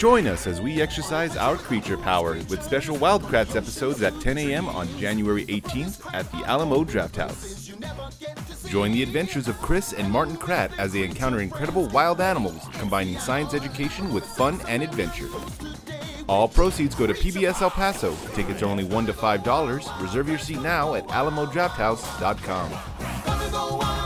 Join us as we exercise our creature power with special Wild Kratts episodes at 10 a.m. on January 18th at the Alamo Drafthouse. Join the adventures of Chris and Martin Kratt as they encounter incredible wild animals, combining science education with fun and adventure. All proceeds go to PBS El Paso. Tickets are only $1 to $5. Reserve your seat now at alamodrafthouse.com.